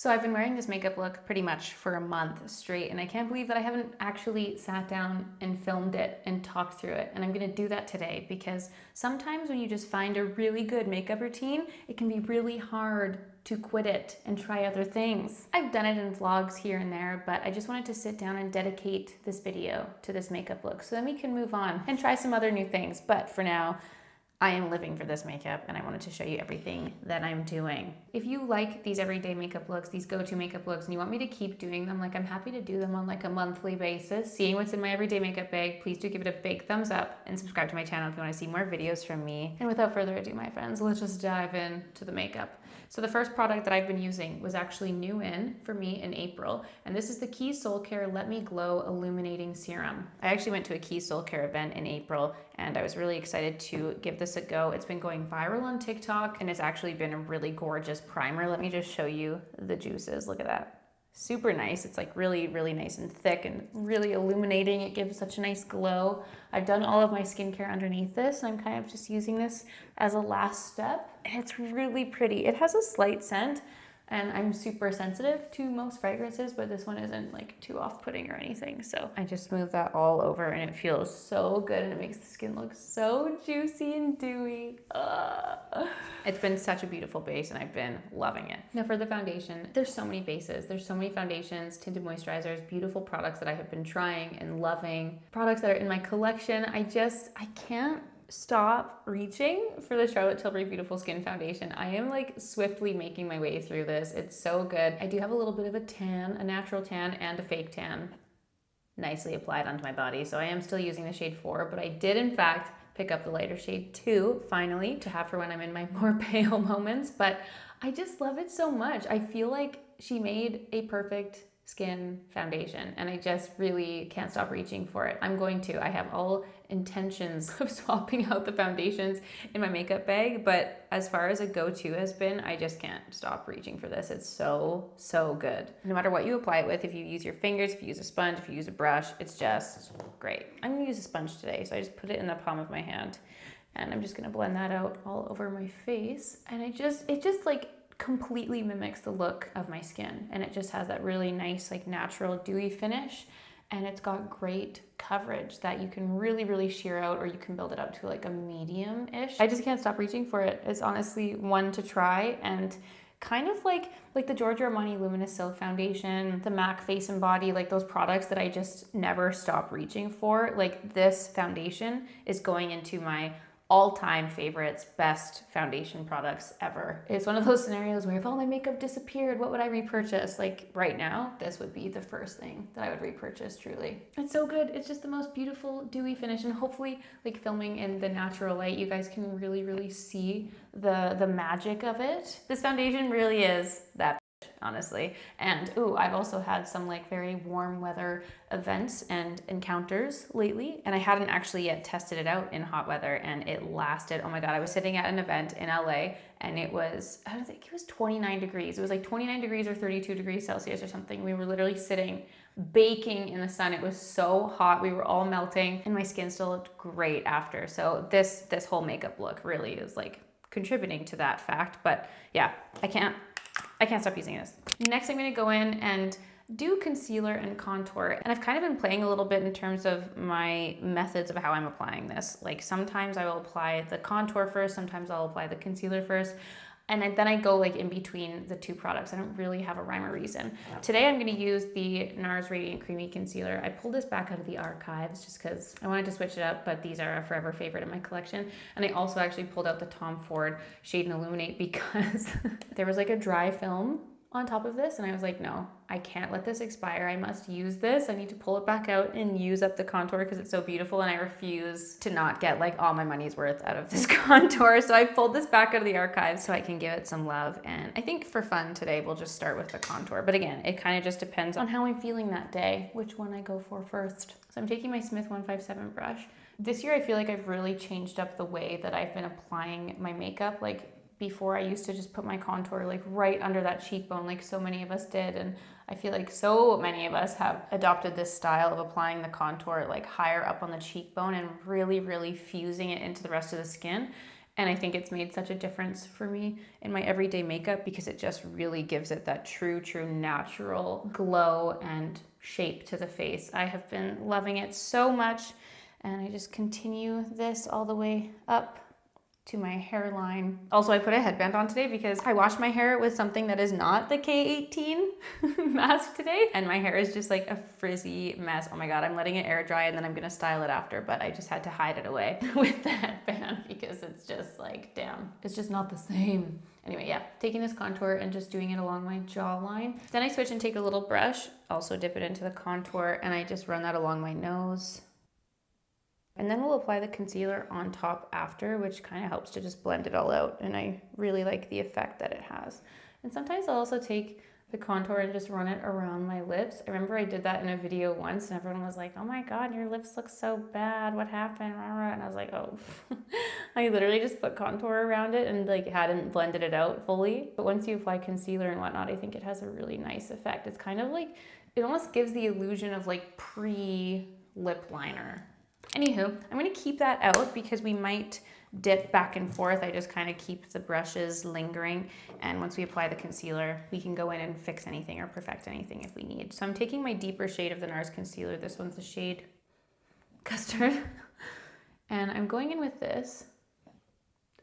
So I've been wearing this makeup look pretty much for a month straight, and I can't believe that I haven't actually sat down and filmed it and talked through it. And I'm gonna do that today because sometimes when you just find a really good makeup routine, it can be really hard to quit it and try other things. I've done it in vlogs here and there, but I just wanted to sit down and dedicate this video to this makeup look so then we can move on and try some other new things. But for now, I am living for this makeup and I wanted to show you everything that I'm doing. If you like these everyday makeup looks, these go-to makeup looks, and you want me to keep doing them, like I'm happy to do them on like a monthly basis. Seeing what's in my everyday makeup bag, please do give it a big thumbs up and subscribe to my channel if you want to see more videos from me. And without further ado, my friends, let's just dive in to the makeup. So the first product that I've been using was actually new in for me in April, and this is the Keys Soulcare Let Me Glow Illuminating Serum. I actually went to a Keys Soulcare event in April, and I was really excited to give this a go. It's been going viral on TikTok, and it's actually been a really gorgeous primer. Let me just show you the juices. Look at that super nice. It's like really, really nice and thick and really illuminating. It gives such a nice glow. I've done all of my skincare underneath this and I'm kind of just using this as a last step. And it's really pretty. It has a slight scent, and I'm super sensitive to most fragrances, but this one isn't like too off-putting or anything. So I just smooth that all over and it feels so good and it makes the skin look so juicy and dewy. Uh. It's been such a beautiful base and I've been loving it. Now for the foundation, there's so many bases. There's so many foundations, tinted moisturizers, beautiful products that I have been trying and loving. Products that are in my collection. I just, I can't stop reaching for the Charlotte Tilbury Beautiful Skin Foundation. I am like swiftly making my way through this. It's so good. I do have a little bit of a tan, a natural tan and a fake tan nicely applied onto my body. So I am still using the shade 4, but I did in fact pick up the lighter shade 2 finally to have for when I'm in my more pale moments, but I just love it so much. I feel like she made a perfect skin foundation and I just really can't stop reaching for it. I'm going to. I have all intentions of swapping out the foundations in my makeup bag, but as far as a go-to has been, I just can't stop reaching for this. It's so, so good. No matter what you apply it with, if you use your fingers, if you use a sponge, if you use a brush, it's just great. I'm gonna use a sponge today, so I just put it in the palm of my hand and I'm just gonna blend that out all over my face. And I just, it just like completely mimics the look of my skin and it just has that really nice like natural dewy finish and it's got great coverage that you can really really sheer out or you can build it up to like a medium-ish i just can't stop reaching for it it's honestly one to try and kind of like like the Giorgio Armani Luminous Silk Foundation, the MAC Face and Body, like those products that I just never stop reaching for. Like this foundation is going into my all-time favorites, best foundation products ever. It's one of those scenarios where if all my makeup disappeared, what would I repurchase? Like right now, this would be the first thing that I would repurchase truly. It's so good. It's just the most beautiful dewy finish and hopefully like filming in the natural light, you guys can really, really see the, the magic of it. This foundation really is that honestly. And ooh, I've also had some like very warm weather events and encounters lately, and I hadn't actually yet tested it out in hot weather, and it lasted. Oh my god, I was sitting at an event in LA, and it was I don't think it was 29 degrees. It was like 29 degrees or 32 degrees Celsius or something. We were literally sitting baking in the sun. It was so hot. We were all melting, and my skin still looked great after. So this this whole makeup look really is like contributing to that fact. But yeah, I can't I can't stop using this. Next, I'm gonna go in and do concealer and contour. And I've kind of been playing a little bit in terms of my methods of how I'm applying this. Like sometimes I will apply the contour first, sometimes I'll apply the concealer first and then I go like in between the two products. I don't really have a rhyme or reason. Today I'm gonna use the NARS Radiant Creamy Concealer. I pulled this back out of the archives just because I wanted to switch it up, but these are a forever favorite in my collection. And I also actually pulled out the Tom Ford Shade and Illuminate because there was like a dry film on top of this and I was like, no, I can't let this expire. I must use this. I need to pull it back out and use up the contour because it's so beautiful and I refuse to not get like all my money's worth out of this contour. So I pulled this back out of the archives so I can give it some love. And I think for fun today, we'll just start with the contour. But again, it kind of just depends on how I'm feeling that day, which one I go for first. So I'm taking my Smith 157 brush. This year, I feel like I've really changed up the way that I've been applying my makeup. Like before I used to just put my contour like right under that cheekbone like so many of us did and I feel like so many of us have adopted this style of applying the contour like higher up on the cheekbone and really really fusing it into the rest of the skin And I think it's made such a difference for me in my everyday makeup because it just really gives it that true, true natural glow and shape to the face. I have been loving it so much and I just continue this all the way up to my hairline. Also, I put a headband on today because I washed my hair with something that is not the K18 mask today. And my hair is just like a frizzy mess. Oh my God, I'm letting it air dry and then I'm gonna style it after, but I just had to hide it away with the headband because it's just like, damn, it's just not the same. Anyway, yeah, taking this contour and just doing it along my jawline. Then I switch and take a little brush, also dip it into the contour and I just run that along my nose and then we'll apply the concealer on top after, which kind of helps to just blend it all out. And I really like the effect that it has. And sometimes I'll also take the contour and just run it around my lips. I remember I did that in a video once and everyone was like, oh my God, your lips look so bad. What happened? And I was like, oh, I literally just put contour around it and like hadn't blended it out fully. But once you apply concealer and whatnot, I think it has a really nice effect. It's kind of like, it almost gives the illusion of like pre lip liner Anywho, I'm gonna keep that out because we might dip back and forth. I just kind of keep the brushes lingering. And once we apply the concealer, we can go in and fix anything or perfect anything if we need. So I'm taking my deeper shade of the NARS concealer. This one's the shade Custard. and I'm going in with this.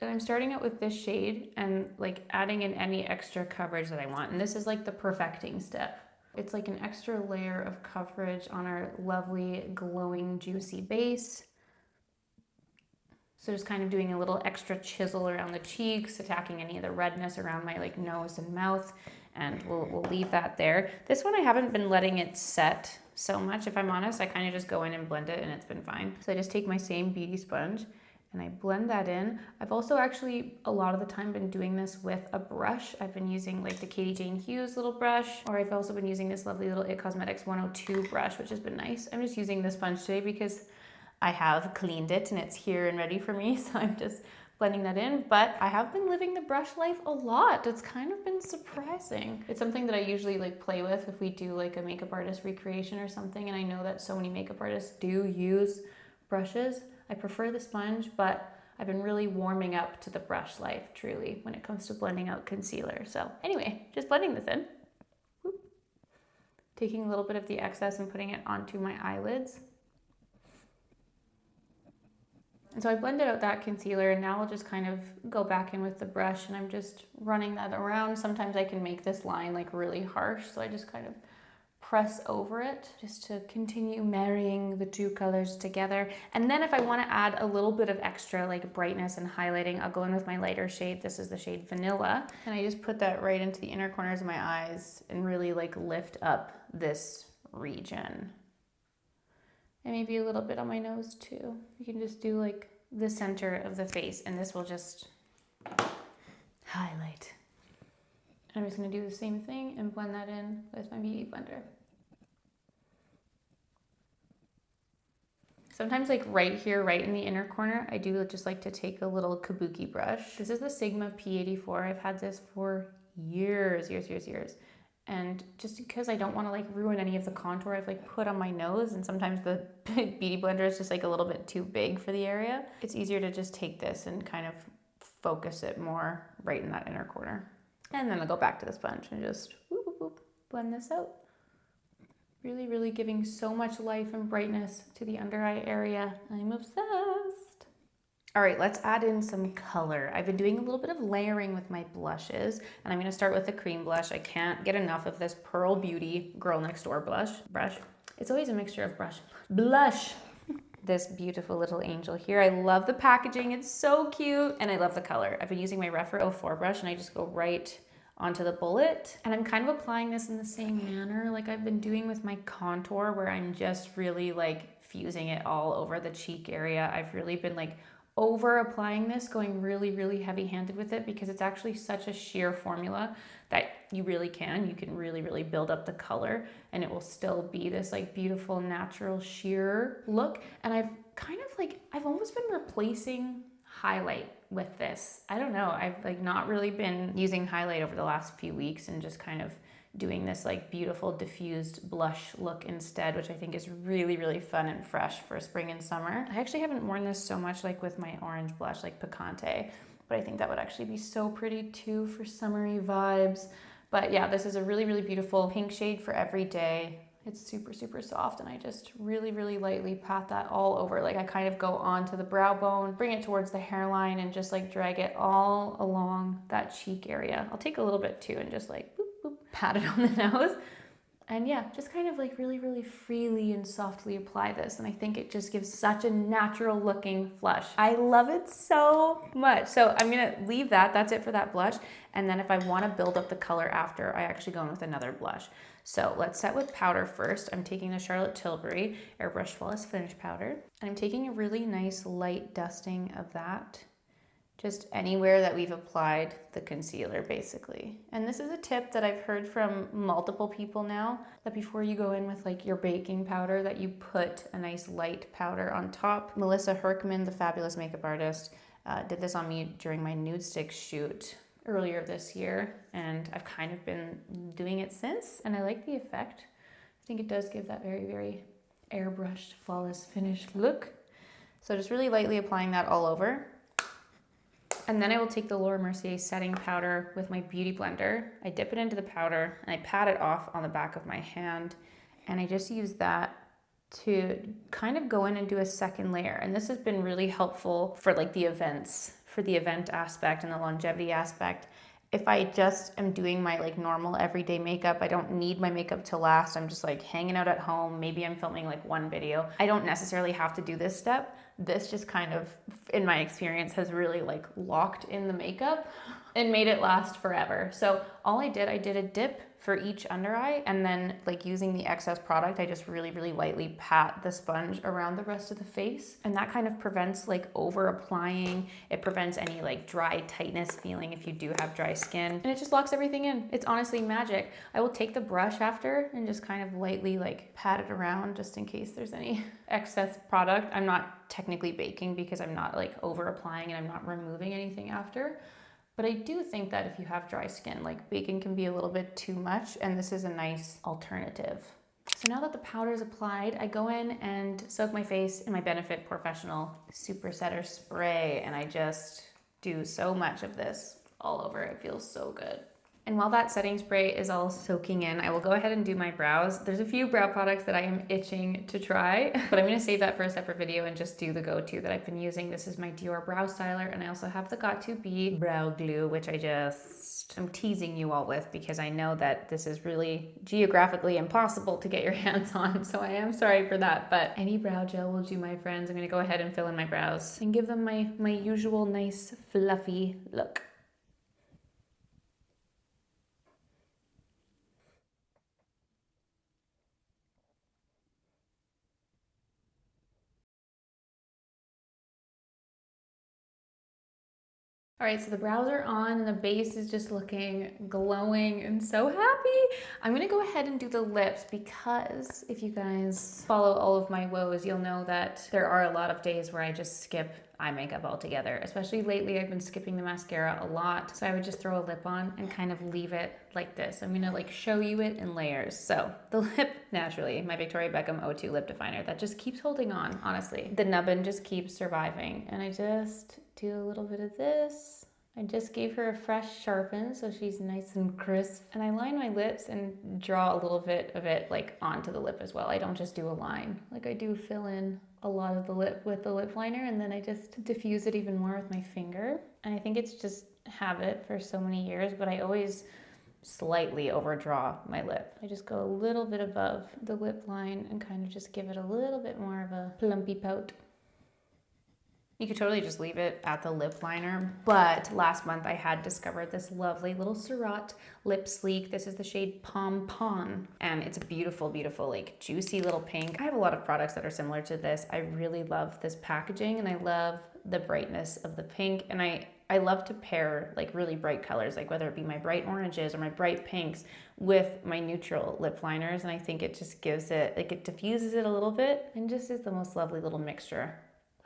And I'm starting out with this shade and like adding in any extra coverage that I want. And this is like the perfecting step. It's like an extra layer of coverage on our lovely glowing juicy base. So just kind of doing a little extra chisel around the cheeks, attacking any of the redness around my like nose and mouth, and we'll, we'll leave that there. This one I haven't been letting it set so much, if I'm honest. I kind of just go in and blend it and it's been fine. So I just take my same beauty sponge and I blend that in. I've also actually a lot of the time been doing this with a brush. I've been using like the Katie Jane Hughes little brush, or I've also been using this lovely little It Cosmetics 102 brush, which has been nice. I'm just using this sponge today because I have cleaned it and it's here and ready for me, so I'm just blending that in, but I have been living the brush life a lot. It's kind of been surprising. It's something that I usually like play with if we do like a makeup artist recreation or something, and I know that so many makeup artists do use brushes. I prefer the sponge, but I've been really warming up to the brush life, truly, when it comes to blending out concealer. So anyway, just blending this in. Taking a little bit of the excess and putting it onto my eyelids. And so I blended out that concealer and now I'll just kind of go back in with the brush and I'm just running that around. Sometimes I can make this line like really harsh, so I just kind of press over it just to continue marrying the two colors together. And then if I wanna add a little bit of extra like brightness and highlighting, I'll go in with my lighter shade. This is the shade Vanilla. And I just put that right into the inner corners of my eyes and really like lift up this region. And maybe a little bit on my nose too. You can just do like the center of the face and this will just highlight. I'm just gonna do the same thing and blend that in with my beauty blender. Sometimes like right here, right in the inner corner, I do just like to take a little kabuki brush. This is the Sigma P84. I've had this for years, years, years, years. And just because I don't want to like ruin any of the contour I've like put on my nose and sometimes the beauty blender is just like a little bit too big for the area, it's easier to just take this and kind of focus it more right in that inner corner. And then I'll go back to the sponge and just whoop, whoop, whoop, blend this out. Really, really giving so much life and brightness to the under eye area. I'm obsessed. All right, let's add in some color. I've been doing a little bit of layering with my blushes, and I'm gonna start with the cream blush. I can't get enough of this Pearl Beauty Girl Next Door blush. Brush. It's always a mixture of brush. Blush. this beautiful little angel here. I love the packaging. It's so cute, and I love the color. I've been using my Rephr 04 brush, and I just go right onto the bullet. And I'm kind of applying this in the same manner like I've been doing with my contour where I'm just really like fusing it all over the cheek area. I've really been like over applying this, going really, really heavy handed with it because it's actually such a sheer formula that you really can. You can really, really build up the color and it will still be this like beautiful natural sheer look. And I've kind of like, I've almost been replacing highlight with this. I don't know. I've like not really been using highlight over the last few weeks and just kind of doing this like beautiful diffused blush look instead, which I think is really, really fun and fresh for spring and summer. I actually haven't worn this so much like with my orange blush, like Picante, but I think that would actually be so pretty too for summery vibes. But yeah, this is a really, really beautiful pink shade for every day. It's super, super soft and I just really, really lightly pat that all over. Like I kind of go onto the brow bone, bring it towards the hairline and just like drag it all along that cheek area. I'll take a little bit too and just like boop, boop, pat it on the nose. And yeah, just kind of like really, really freely and softly apply this. And I think it just gives such a natural looking flush. I love it so much. So I'm gonna leave that, that's it for that blush. And then if I wanna build up the color after, I actually go in with another blush. So let's set with powder first. I'm taking the Charlotte Tilbury Airbrush Flawless Finish Powder. And I'm taking a really nice light dusting of that just anywhere that we've applied the concealer basically. And this is a tip that I've heard from multiple people now that before you go in with like your baking powder that you put a nice light powder on top. Melissa Herkman, the fabulous makeup artist, uh, did this on me during my Nudestix shoot earlier this year and I've kind of been doing it since and I like the effect. I think it does give that very, very airbrushed, flawless finish look. So just really lightly applying that all over. And then I will take the Laura Mercier setting powder with my beauty blender. I dip it into the powder and I pat it off on the back of my hand. And I just use that to kind of go in and do a second layer. And this has been really helpful for like the events, for the event aspect and the longevity aspect. If I just am doing my like normal everyday makeup, I don't need my makeup to last. I'm just like hanging out at home. Maybe I'm filming like one video. I don't necessarily have to do this step this just kind of in my experience has really like locked in the makeup and made it last forever. So all I did, I did a dip for each under eye and then like using the excess product, I just really, really lightly pat the sponge around the rest of the face. And that kind of prevents like over applying. It prevents any like dry tightness feeling if you do have dry skin. And it just locks everything in. It's honestly magic. I will take the brush after and just kind of lightly like pat it around just in case there's any excess product. I'm not technically baking because I'm not like over applying and I'm not removing anything after. But I do think that if you have dry skin, like baking can be a little bit too much and this is a nice alternative. So now that the powder is applied, I go in and soak my face in my Benefit Porefessional Super Setter Spray and I just do so much of this all over. It feels so good. And while that setting spray is all soaking in, I will go ahead and do my brows. There's a few brow products that I am itching to try, but I'm gonna save that for a separate video and just do the go-to that I've been using. This is my Dior Brow Styler, and I also have the Got2b Brow Glue, which I just, I'm teasing you all with because I know that this is really geographically impossible to get your hands on, so I am sorry for that, but any brow gel will do, my friends. I'm gonna go ahead and fill in my brows and give them my, my usual nice fluffy look. All right, so the brows are on and the base is just looking glowing and so happy. I'm gonna go ahead and do the lips because if you guys follow all of my woes, you'll know that there are a lot of days where I just skip eye makeup altogether. Especially lately, I've been skipping the mascara a lot. So I would just throw a lip on and kind of leave it like this. I'm gonna like show you it in layers. So the lip, naturally, my Victoria Beckham O2 lip definer, that just keeps holding on, honestly. The nubbin just keeps surviving. And I just do a little bit of this. I just gave her a fresh sharpen so she's nice and crisp. And I line my lips and draw a little bit of it like onto the lip as well. I don't just do a line. Like I do fill in a lot of the lip with the lip liner and then I just diffuse it even more with my finger. And I think it's just habit for so many years, but I always slightly overdraw my lip. I just go a little bit above the lip line and kind of just give it a little bit more of a plumpy pout. You could totally just leave it at the lip liner, but last month I had discovered this lovely little Surratt Lip Slique. This is the shade Pom Pon, and it's a beautiful, beautiful, like juicy little pink. I have a lot of products that are similar to this. I really love this packaging and I love the brightness of the pink, and I I love to pair like really bright colors, like whether it be my bright oranges or my bright pinks with my neutral lip liners. And I think it just gives it, like it diffuses it a little bit and just is the most lovely little mixture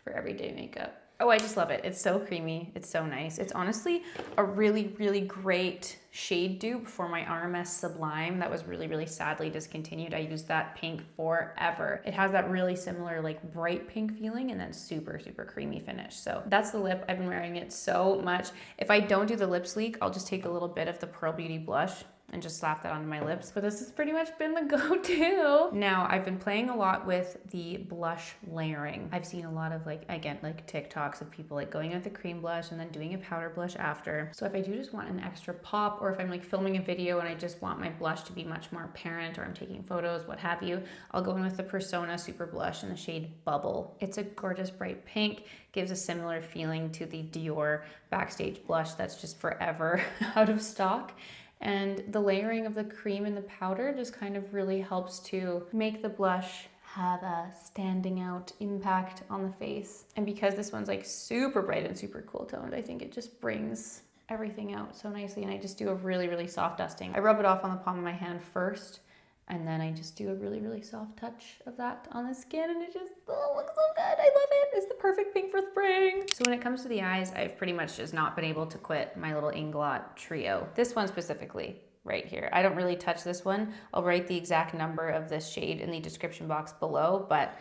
for everyday makeup. Oh, I just love it. It's so creamy. It's so nice. It's honestly a really, really great shade dupe for my RMS Sublime that was really, really sadly discontinued. I used that pink forever. It has that really similar like bright pink feeling and then super, super creamy finish. So that's the lip. I've been wearing it so much. If I don't do the lip slique, I'll just take a little bit of the Pearl Beauty blush and just slap that onto my lips. But this has pretty much been the go-to. Now, I've been playing a lot with the blush layering. I've seen a lot of like, again, like TikToks of people like going with the cream blush and then doing a powder blush after. So if I do just want an extra pop or if I'm like filming a video and I just want my blush to be much more apparent or I'm taking photos, what have you, I'll go in with the Persona Super Blush in the shade Bubble. It's a gorgeous bright pink, gives a similar feeling to the Dior Backstage blush that's just forever out of stock. And the layering of the cream and the powder just kind of really helps to make the blush have a standing out impact on the face. And because this one's like super bright and super cool toned, I think it just brings everything out so nicely. And I just do a really, really soft dusting. I rub it off on the palm of my hand first and then I just do a really, really soft touch of that on the skin and it just oh, looks so good. I love it. It's the perfect pink for spring. So when it comes to the eyes, I've pretty much just not been able to quit my little Inglot trio. This one specifically, right here. I don't really touch this one. I'll write the exact number of this shade in the description box below, but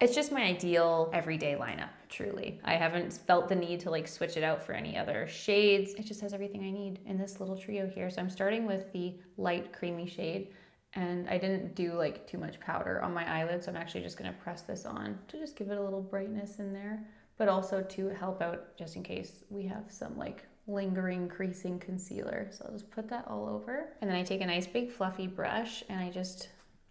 it's just my ideal everyday lineup, truly. I haven't felt the need to like switch it out for any other shades. It just has everything I need in this little trio here. So I'm starting with the light creamy shade and I didn't do like too much powder on my eyelids. So I'm actually just gonna press this on to just give it a little brightness in there, but also to help out just in case we have some like lingering creasing concealer. So I'll just put that all over. And then I take a nice big fluffy brush and I just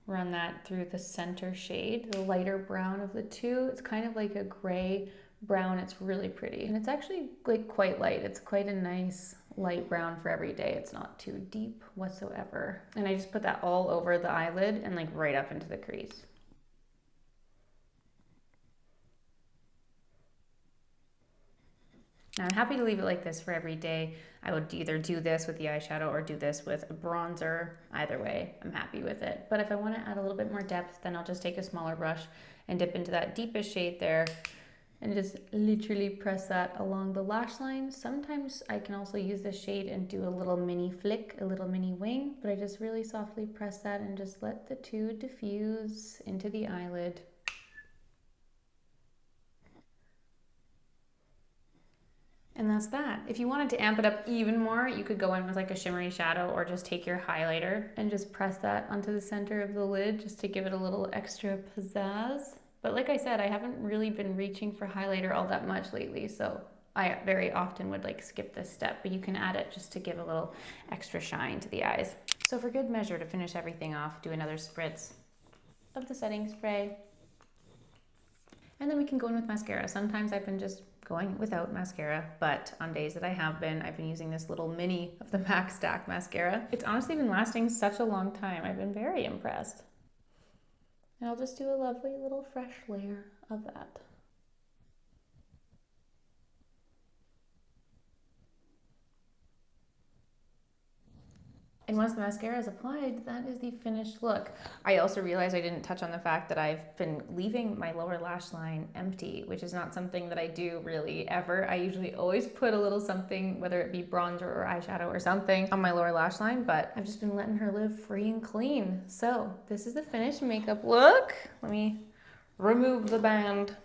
run that through the center shade, the lighter brown of the two. It's kind of like a gray brown. It's really pretty. And it's actually like quite light. It's quite a nice light brown for every day. It's not too deep whatsoever. And I just put that all over the eyelid and like right up into the crease. Now I'm happy to leave it like this for every day. I would either do this with the eyeshadow or do this with a bronzer. Either way, I'm happy with it. But if I want to add a little bit more depth, then I'll just take a smaller brush and dip into that deepest shade there and just literally press that along the lash line. Sometimes I can also use this shade and do a little mini flick, a little mini wing, but I just really softly press that and just let the two diffuse into the eyelid. And that's that. If you wanted to amp it up even more, you could go in with like a shimmery shadow or just take your highlighter and just press that onto the center of the lid just to give it a little extra pizzazz. But like I said, I haven't really been reaching for highlighter all that much lately, so I very often would like skip this step, but you can add it just to give a little extra shine to the eyes. So for good measure to finish everything off, do another spritz of the setting spray. And then we can go in with mascara. Sometimes I've been just going without mascara, but on days that I have been, I've been using this little mini of the MAC Stack mascara. It's honestly been lasting such a long time. I've been very impressed. And I'll just do a lovely little fresh layer of that. And once the mascara is applied, that is the finished look. I also realized I didn't touch on the fact that I've been leaving my lower lash line empty, which is not something that I do really ever. I usually always put a little something, whether it be bronzer or eyeshadow or something on my lower lash line, but I've just been letting her live free and clean. So this is the finished makeup look. Let me remove the band.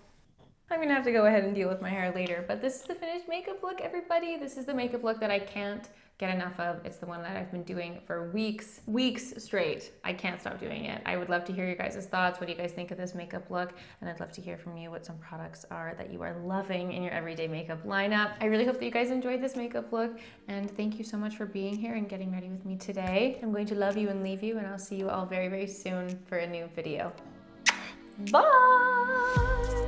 I'm gonna have to go ahead and deal with my hair later, but this is the finished makeup look, everybody. This is the makeup look that I can't get enough of. It's the one that I've been doing for weeks, weeks straight. I can't stop doing it. I would love to hear your guys' thoughts. What do you guys think of this makeup look? And I'd love to hear from you what some products are that you are loving in your everyday makeup lineup. I really hope that you guys enjoyed this makeup look and thank you so much for being here and getting ready with me today. I'm going to love you and leave you and I'll see you all very, very soon for a new video. Bye!